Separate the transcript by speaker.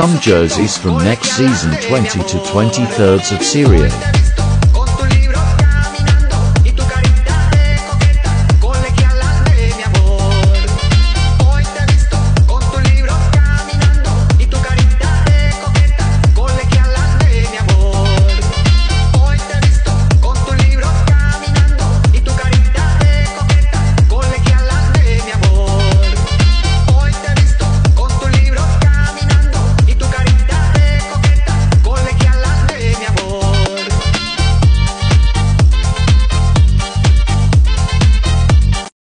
Speaker 1: some jerseys from next season 20 to 23rds of Syria.